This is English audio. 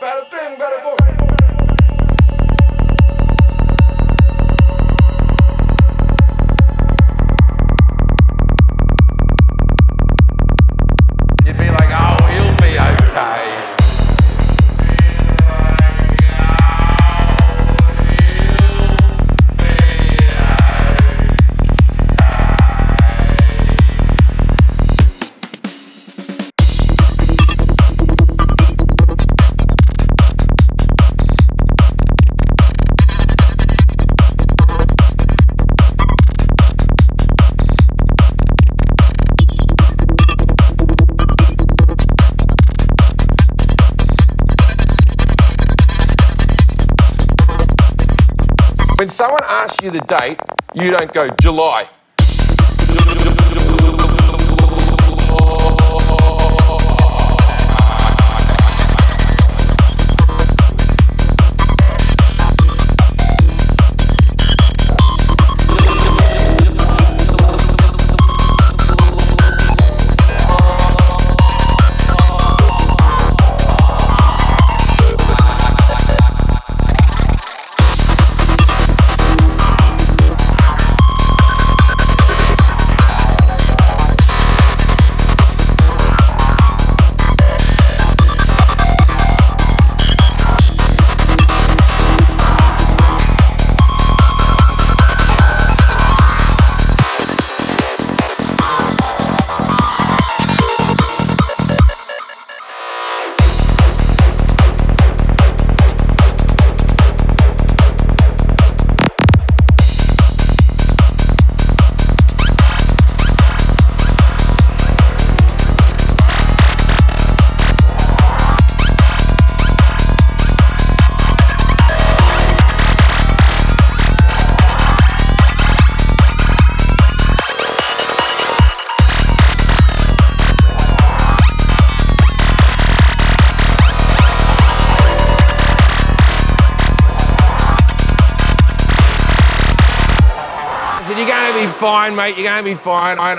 Bada bing, bada boom. When someone asks you the date, you don't go July. Fine, mate. You're going to be fine. I